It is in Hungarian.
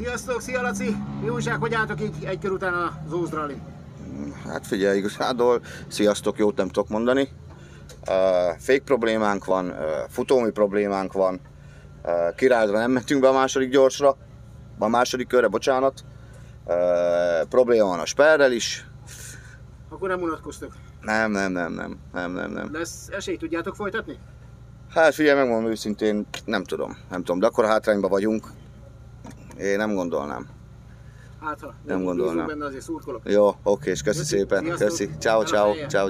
Sziasztok, szia Laci! Mi újság, hogy álltok így egy kör után az Ózdrali? Hát figyelj, igazából sziasztok, jót nem tudok mondani. Uh, fék problémánk van, uh, futómi problémánk van. Uh, királyra nem mentünk be a második gyorsra, a második körre, bocsánat. Uh, probléma van a sperrel is. Akkor nem unatkoztok. Nem, nem, nem, nem, nem, nem, nem. Lesz esély, tudjátok folytatni? Hát figyelj, megmondom őszintén, nem tudom, nem tudom, de akkor hátrányban vagyunk. Én nem gondolnám. Hát ha Nem gondolnám. benne azért szurkolok. Jó, oké, és köszi Köszi, szépen, sziasztok. köszi. Ciao, ciao, ciao.